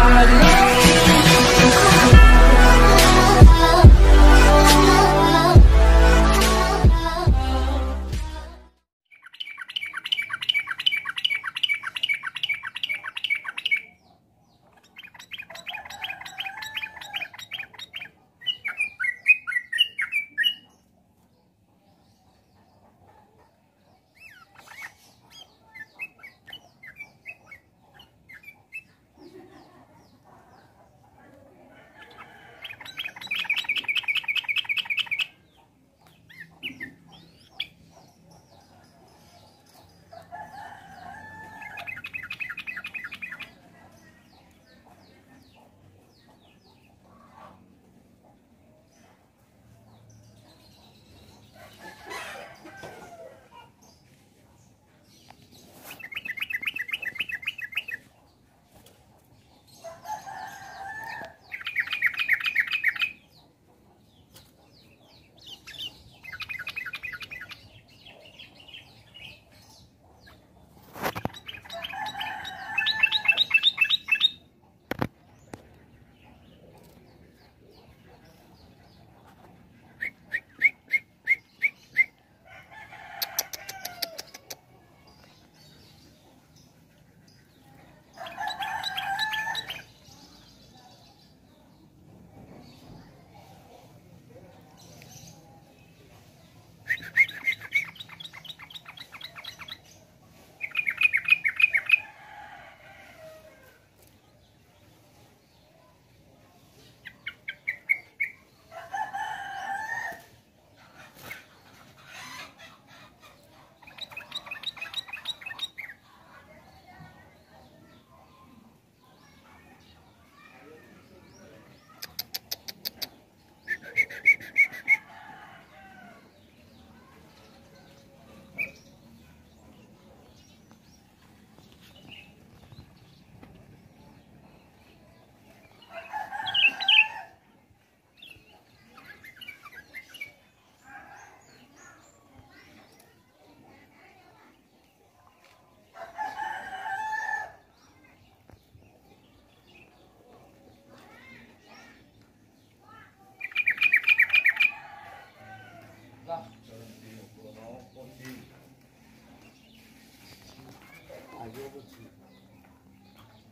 I love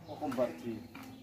Vou compartilhar.